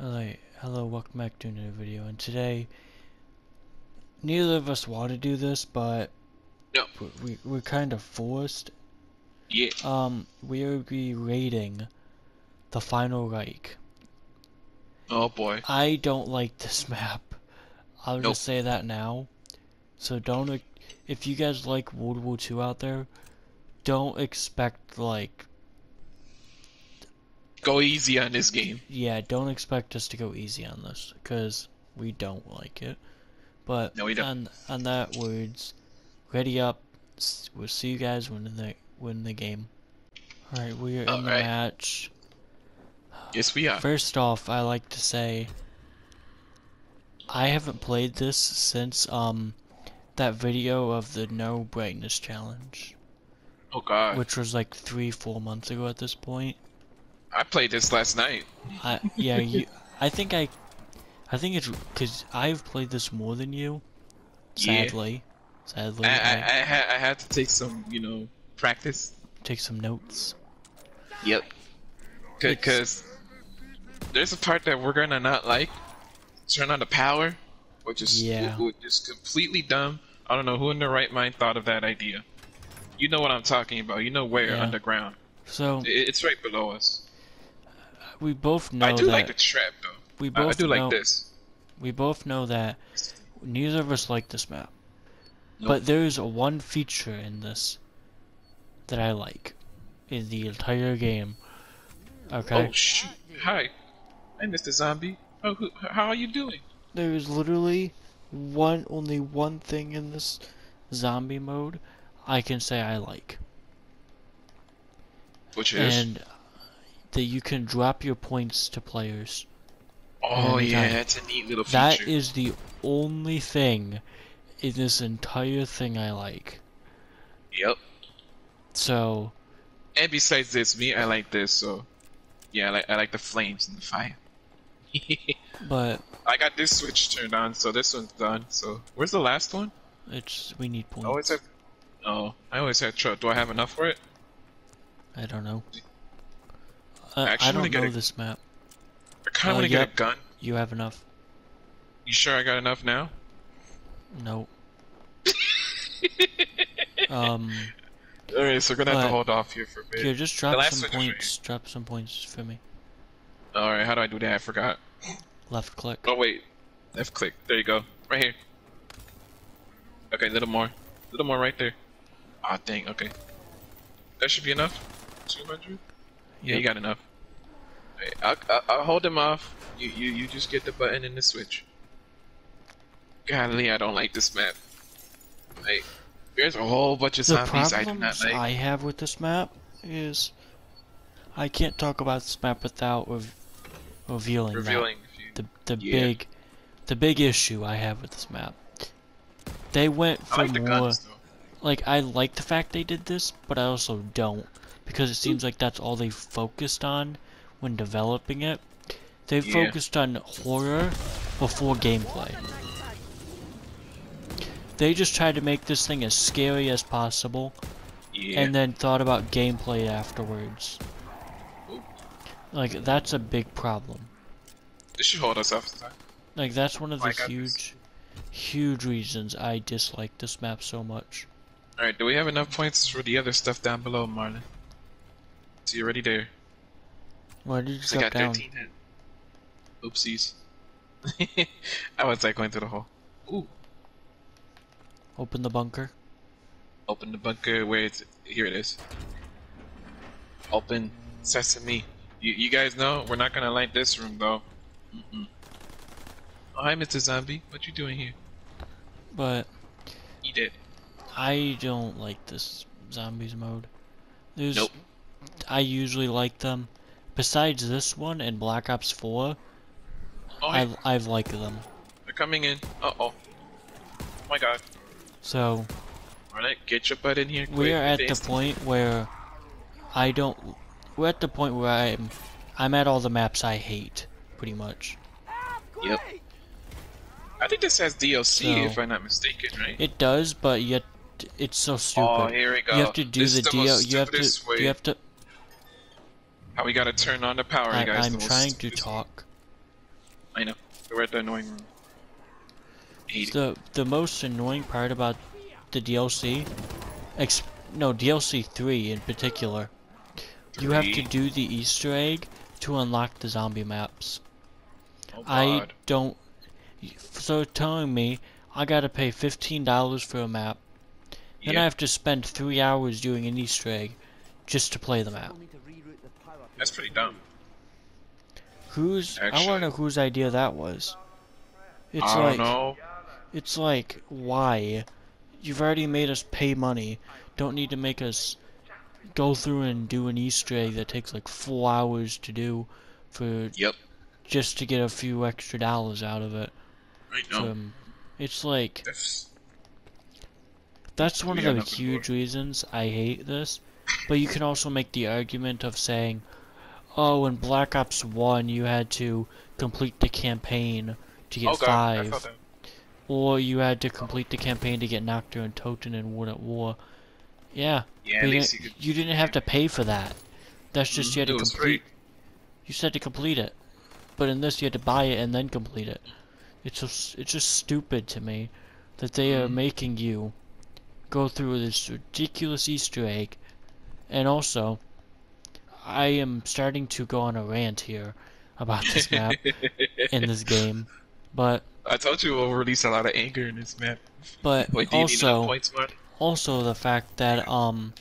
Alright, hello, welcome back to another video, and today, neither of us want to do this, but No. we, we, we're kind of forced. Yeah. Um, we will be rating the Final Reich. Oh boy. I don't like this map. I'll Nope. just say that now. So don't, if you guys like World War II out there, don't expect, like, Go easy on this game. yeah, don't expect us to go easy on this, because we don't like it. But No, we don't. on on that words, ready up. We'll see you guys when the win the game. All right, we are in the match. Yes, we are. First off, I like to say I haven't played this since um that video of the no brightness challenge, Oh god. which was like three four months ago at this point. I played this last night. I yeah, you. I think I, I think it's because I've played this more than you. Yeah. Sadly, sadly, I, I, I, I, had, I had to take some, you know, practice. take some notes. Yep. Because there's a part that we're gonna not like. Turn on the power, which is Yeah. which is completely dumb. I don't know who in their right mind thought of that idea. You know what I'm talking about. You know where Yeah. underground. So it's right below us. We both know I do that like the trap though. we I, I both do know like this. we both know that neither of us like this map. Nope. But there's one feature in this that I like in the entire game. Okay. Oh shoot! Hi, hey Mr. Zombie. Oh, who, how are you doing? There is literally one only one thing in this zombie mode I can say I like. Which is? And that you can drop your points to players. oh yeah, that's a neat little feature. That is the only thing in this entire thing I like. Yep. So, And besides this, me, I like this. So, yeah, I like I like the flames and the fire. but I got this switch turned on, so this one's done. So, where's the last one? it's we need points. I always have. Oh, I always trouble. Do I have enough for it? I don't know. Uh, I Actually, don't let me know a- this map. I kind of Uh, want to get a gun. You have enough? You sure I got enough now? No. um, All right, so we're gonna have But- to hold off here for a bit. here, just drop some switch is right points. Drop some points for me. All right, how do I do that? I forgot. Left click. Oh wait, left click. There you go. Right here. Okay, a little more. A little more right there. Ah, dang. Okay. That should be enough. 200? Yeah, you got enough. I'll, I'll, hold them off. You, you you just get the button and the switch. Golly, I don't like this map. Like, there's a whole bunch of The zombies I do not like. I have with this map is I can't talk about this map without rev- revealing. Revealing. The the Yeah. big the big issue I have with this map. They went for like the more guns like I like the fact they did this, but I also don't because it seems like that's all they focused on when developing it. They Yeah. focused on horror before gameplay. They just tried to make this thing as scary as possible Yeah. and then thought about gameplay afterwards. Ooh. Like that's a big problem. this should hold us time. Like that's one of the this. huge huge reasons I dislike this map so much. Alright, do we have enough points for the other stuff down below, Marlon? So you're already there. Why did you drop got down? 13 hit. Oopsies. I was like going through the hole. Ooh. Open the bunker. Open the bunker. Where it's here it is. Open sesame. You you guys know we're not gonna light this room though. Mm-mm. Oh, hi, Mr. Zombie. What you doing here? But Eat it. I don't like this zombies mode. There's Nope. I usually like them. Besides this one and Black Ops 4, Oh, I hey, I like them. they're coming in. Uh oh. Oh my god. So Alright, get your butt in here. Quick. we're at the point where I don't. We're at the point where I'm I'm at all the maps I hate, pretty much. Yep. I think this has DLC, So- if I'm not mistaken, right? It does, but yet it's so stupid. Oh, here we go. You have to do This the the deal. You have to. You have to. How we gotta turn on the power, I, you guys. I'm trying to talk. I know. We're at the annoying room. The the most annoying part about the DLC, ex no DLC three in particular, you have to do the Easter egg to unlock the zombie maps. Oh, I don't. So telling me I gotta pay fifteen dollars for a map, then I have to spend three hours doing an Easter egg just to play the map. That's pretty dumb. Whose? I Actually- want to know whose idea that was. It's I like don't know. it's like why? You've already made us pay money. Don't need to make us go through and do an Easter egg that takes like four hours to do for Yep. just to get a few extra dollars out of it. I know. Um, it's like That's that's one of the huge reasons I hate this. But you can also make the argument of saying, "Oh, in Black Ops One, you had to complete the campaign to get oh god, five, or you had to complete the campaign to get Nacht der Untoten in World at War." Yeah, Yeah, you, didn't, could. you didn't have to pay for that. That's just you had it to complete. You said to complete it, but in this you had to buy it and then complete it. It's just it's just stupid to me that they are Mhm. making you go through this ridiculous Easter egg, and also I am starting to go on a rant here about this map in this game, but I told you we'll release a lot of anger in this map. but Wait, do you need enough also points, also the fact that um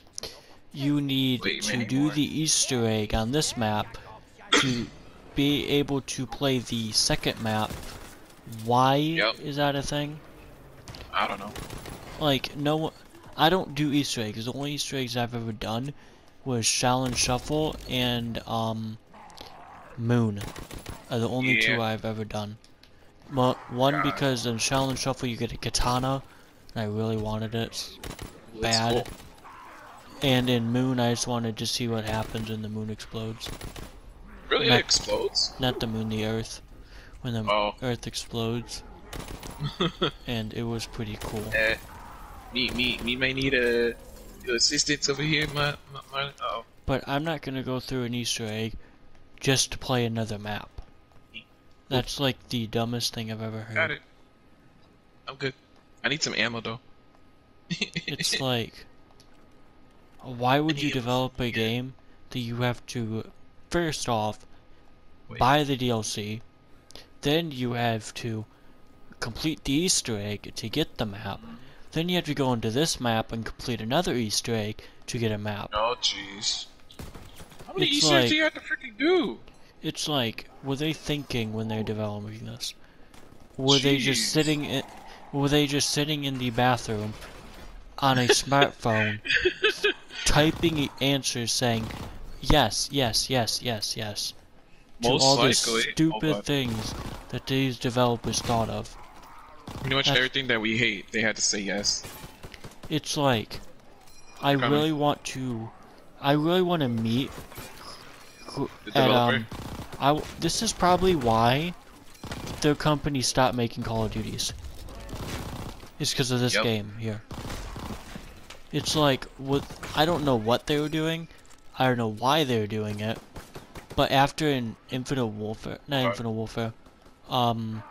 you need Wait, to do more. the Easter egg on this map to be able to play the second map. Why Yep. is that a thing? I don't know. Like no, I don't do Easter eggs. The only Easter eggs I've ever done was Shaolin Shuffle and um Moon. Are the only two I've ever done. Well, one God. because in Shaolin Shuffle you get a katana, and I really wanted it. Bad. go. And in Moon, I just wanted to see what happens when the moon explodes. Really, it Not- explodes? Not the moon, the Earth. When the Oh. Earth explodes, and it was pretty cool. Uh, me, me, me may need a your assistance over here, my, my, my oh. But I'm not gonna go through an Easter egg just to play another map. That's like the dumbest thing I've ever heard. Got it. I'm good. I need some ammo though. It's like, why would you develop a game that you have to, first off, Wait. buy the DLC, then you have to complete the Easter egg to get the map, then you have to go into this map and complete another Easter egg to get a map. oh jeez. How many It's Easter eggs do you have to freaking do? It's like, were they thinking when they're developing this? Were they just sitting in, were they just sitting in the bathroom on a smartphone typing answers saying yes, yes, yes, yes, yes to Most all the oh, stupid Oh, things that these developers thought of. Pretty much That's- everything that we hate, they had to say yes. It's like I Coming. really want to I really want to meet The developer? um I this is probably why their company stopped making Call of Duties. It's because of this Yep. game here. It's like what I don't know what they were doing. I don't know why they were doing it. But after an Infinite Warfare, not. Infinite Warfare, um,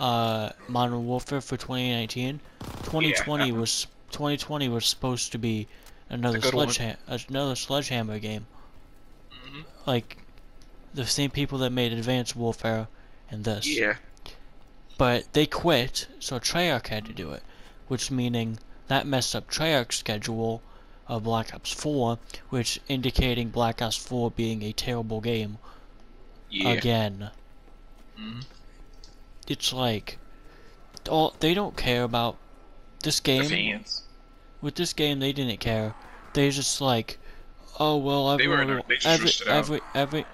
uh, Modern Warfare for 2019, 2020 was 2020 was supposed to be another sledgehammer, another sledgehammer game. Mhm. Like the same people that made Advanced Warfare and this. Yeah. But they quit, so Treyarch had to do it, which meaning that messed up Treyarch's schedule of Black Ops 4, which indicating Black Ops 4 being a terrible game Yeah. again. Mhm. It's like all they don't care about this game. With this game, they didn't care. They just like, oh well, everyone, in they just every, rushed it out. every, every,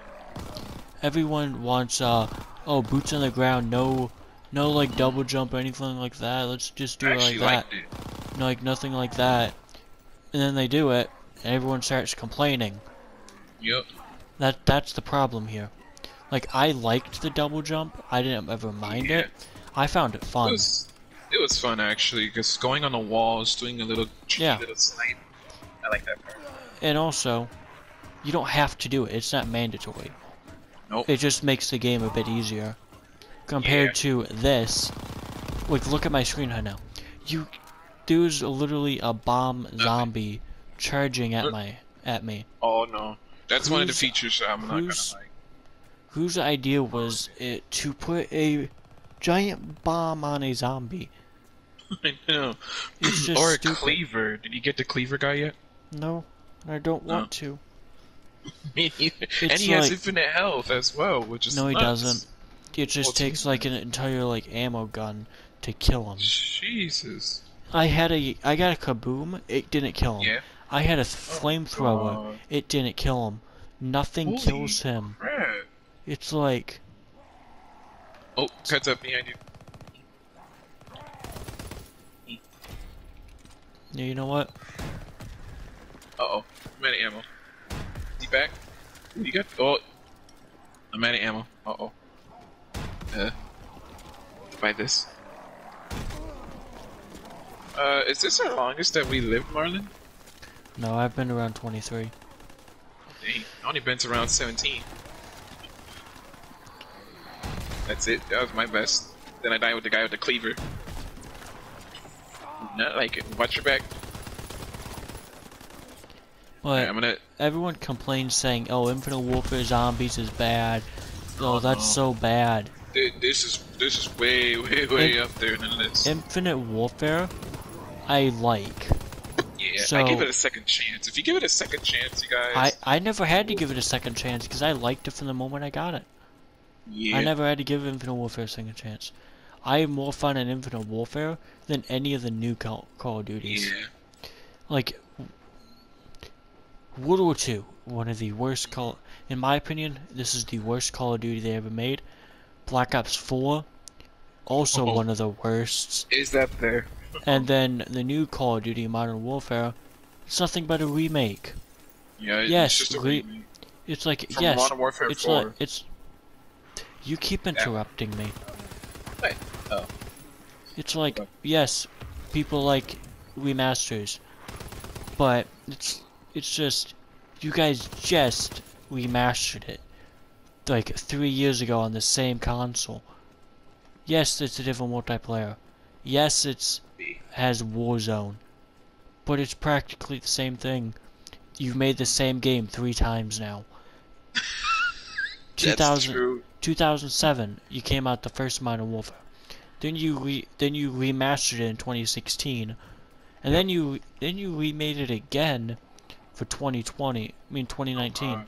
everyone wants uh, oh boots on the ground, no, no like double jump or anything like that. Let's just do I it like that. it. No, like nothing like that. And then they do it, and everyone starts complaining. Yep. That that's the problem here. Like I liked the double jump. I didn't ever mind Yeah. it. I found it It fun. was, it was fun actually, because going on the walls, doing a little Yeah. little snipe. I like that part. And also, you don't have to do it. It's not mandatory. Nope. It just makes the game a bit easier. compared Yeah. to this. Like, look at my screen right now. You, there's literally a bomb zombie charging at my at me. Oh no, that's one of the Who's- features I'm not gonna like. Whose idea was it to put a giant bomb on a zombie? I know. It's just or a stupid. cleaver. Did you get the cleaver guy yet? No, I don't No. want to. Me neither. and he has infinite health as well, which is No, he doesn't. It just Well, takes like an entire like ammo gun to kill him. Jesus. I had a I got a kaboom. It didn't kill him. Yeah. I had a oh, flamethrower. God. It didn't kill him. Nothing Holy kills him. Crap. It's like Oh, cuts up behind you. yeah, you know what? Uh oh. I'm out of ammo. Is he back? You got. Oh. I'm out of ammo. Uh oh. Uh. Buy this. Uh, is this our longest that we lived, Marlon? No, I've been around 23. Dang, I only been to around 17. That's it. That was my best. Then I died with the guy with the cleaver. Not like it. Watch your back. But Alright, I'm gonna. everyone complains saying, "Oh, Infinite Warfare Zombies is bad." Oh, Oh, that's no. so bad. Th- This is this is way way way In- up there than this. Infinite Warfare, I like. yeah, I give it a second chance. If you give it a second chance, you guys. I I never had to give it a second chance because I liked it from the moment I got it. Yeah. I never had to give Infinite Warfare a second chance. I have more fun in Infinite Warfare than any of the new Call, Call of Duties. Yeah. Like World War II, one of the worst Call. In my opinion, this is the worst Call of Duty they ever made. Black Ops 4, also Oh. one of the worst. Is that there? And then the new Call of Duty Modern Warfare, it's nothing but a remake. Yeah. Yes, It's just a re- remake. It's like From yes, Modern Warfare it's 4. like it's. You keep interrupting me. Hey, oh. It's like yes, people like remasters, but it's it's just you guys just remastered it like three years ago on the same console. Yes, it's a different multiplayer. Yes, it's has Warzone, but it's practically the same thing. You've made the same game three times now. That's 2000, 2007, you came out the first Modern Warfare. Then you re- then you remastered it in 2016, and then you then you remade it again for 2020. I mean 2019. Uh,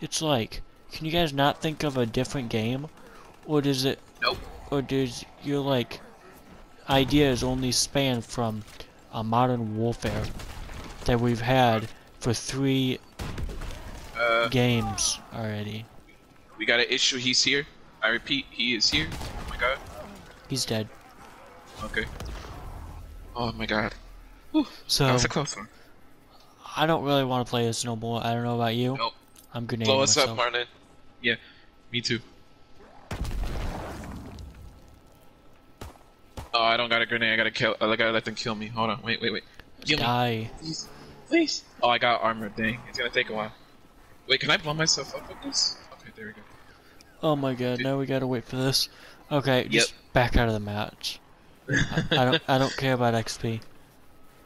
It's like, can you guys not think of a different game, or does it? Nope. Or does your like ideas only span from a Modern Warfare that we've had for three uh, games already? We got an issue. He's here. I repeat, he is here. Oh my god. He's dead. Okay. Oh my god. So That was a close one. I don't really want to play this no more. I don't know about you. Nope. I'm grenading Blow us myself. up, Marlon. Yeah, me too. Oh, I don't got a grenade. I gotta kill. I gotta let them kill me. Hold on. Wait, wait, wait. Kill me, Die. please, please. Oh, I got armor. Dang, it's gonna take a while. Wait, can I blow myself up with this? Okay, there we go. Oh my god, now we gotta wait for this. Okay, Yep. just back out of the match. I, I don't I don't care about XP.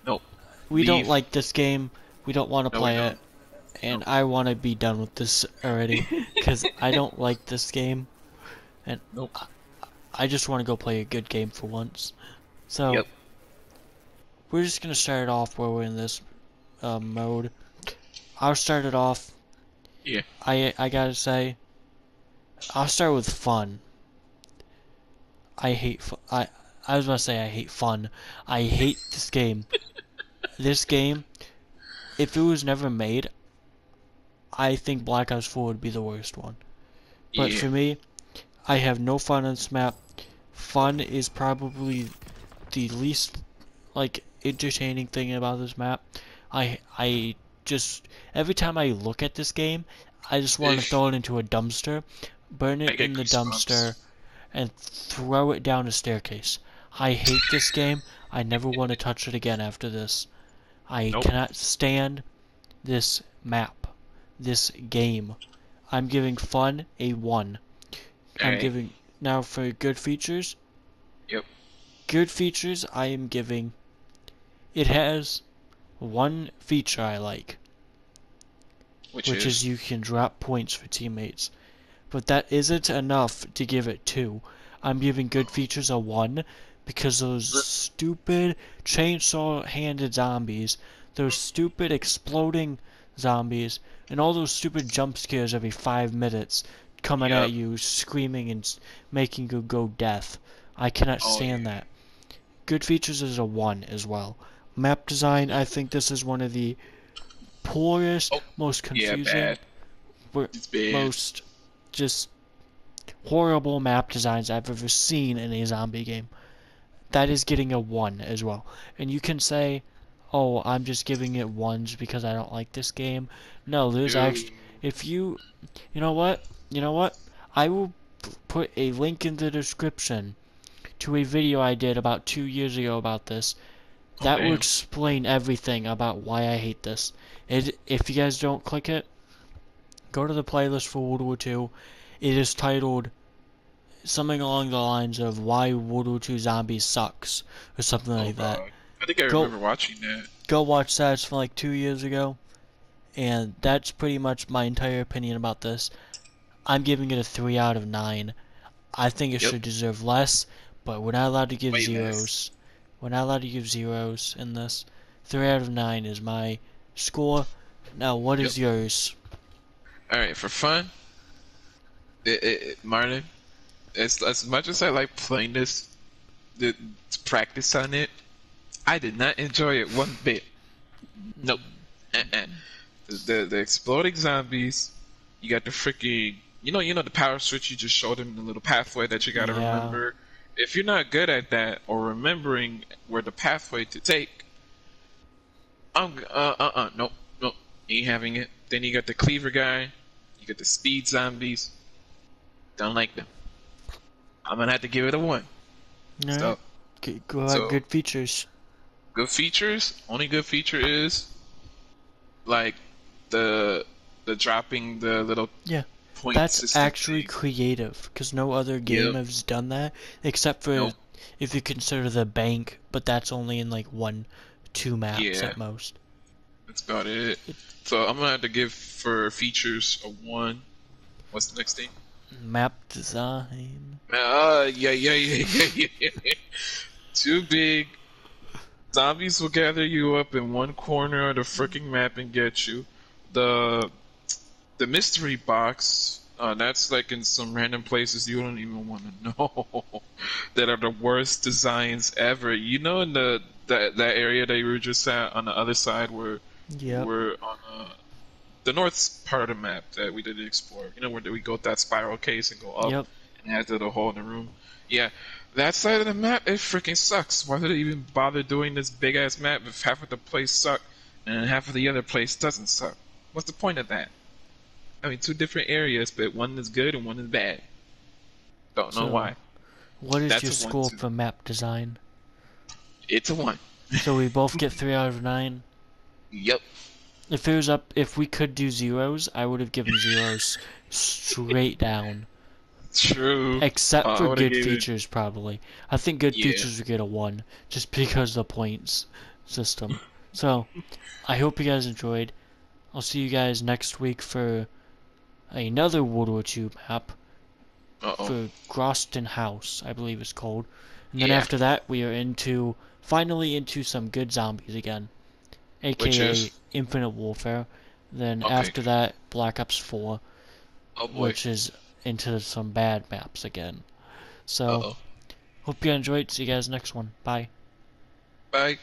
Nope. We don't like this game. We don't want to No, play it. And I want to be done with this already cuz I don't like this game. And Nope. I just want to go play a good game for once. So Yep. we're just gonna start it off where we're in this uh, mode. I'll start it off. Yeah. I I gotta say, I'll start with fun. I hate fu- I I was gonna say I hate fun. I hate this game. this game, if it was never made, I think Black Ops 4 would be the worst one. But yeah. for me, I have no fun on this map. Fun is probably the least like entertaining thing about this map. I I just every time I look at this game, I just want to throw it into a dumpster, burn it in the dumpster, and throw it down a staircase. I hate this game. I never want to touch it again after this. I Nope. cannot stand this map, this game. I'm giving fun a one. I'm giving Now for good features. Yep. Good features I am giving. It has one feature I like, Which, which is, is you can drop points for teammates. But that isn't enough to give it two. I'm giving good features a one because those stupid chainsaw handed zombies, those stupid exploding zombies, and all those stupid jump scares every five minutes coming Yep. at you, screaming and making you go death. I cannot Oh, stand that. Good features is a one as well. Map design, I think this is one of the poorest, Oh, most yeah, confusing, bad. wor- It's bad. most just horrible map designs I've ever seen in a zombie game. That is getting a one as well. And you can say, "Oh, I'm just giving it ones because I don't like this game." No, there's actually if you you know what? You know what? I will put a link in the description to a video I did about 2 years ago about this. Oh, that will explain everything about why I hate this. It if you guys don't click it, go to the playlist for World War II. It is titled something along the lines of why World War II Zombies sucks or something Oh, like that. Oh, God. I think I Go- remember watching that. Go watch that. It's from like two years ago, and that's pretty much my entire opinion about this. I'm giving it a three out of nine. I think it Yep. should deserve less, but we're not allowed to give Way less. zeros. We're not allowed to give zeros in this. Three out of nine is my score. Now, what is yours? All right, for fun, it, it, it- Martin. As as much as I like playing this, the practice on it, I did not enjoy it one bit. Nope. Uh-uh. The, the exploding zombies. You got the freaking. You know, you know the power switch. You just showed them the little pathway that you got to Yeah. remember. If you're not good at that or remembering where the pathway to take, I'm uh uh uh nope nope ain't having it. Then you got the cleaver guy. You got the speed zombies. Don't like them. I'm gonna have to give it a one. So g- go so- good features. good features. Only good feature is like the the dropping the little Yeah, point That's actually thing. creative, because no other game Yep. has done that, except for Nope. if you consider the bank, but that's only in like one, two maps Yeah. at most. That's about it. So I'm gonna have to give for features a one. What's the next thing? Map design. Uh, yeah, yeah, yeah, yeah, yeah. Too big. Zombies will gather you up in one corner of the freaking map and get you. The the mystery box, uh, that's like in some random places you don't even want to know. that are the worst designs ever. You know, in the that that area that you were just at on the other side where Yep. we're on uh, the north part of the map that we didn't explore. You know, where we go that spiral case and go up Yep. and add to the hole in the room. Yeah, that side of the map it freaking sucks. Why did they even bother doing this big ass map if half of the place suck and half of the other place doesn't suck? What's the point of that? I mean, two different areas, but one is good and one is bad. Don't know why. What is That's your score for map design? It's a one. So we both get three out of nine. Yep. If it was up, if we could do zeros, I would have given zeros straight down. True. Except Uh, for good gave it- features, probably. I think good Yeah. features would get a one, just because of the points system. So, I hope you guys enjoyed. I'll see you guys next week for another World War II map Uh oh. for Groesten Haus, I believe it's called. And then Yeah. after that, we are into finally into some good zombies again, aka is? Infinite Warfare. Then Okay. after that, Black Ops 4, Oh which is into some bad maps again. So. Uh oh. Hope you enjoyed. See you guys next one. Bye. Bye.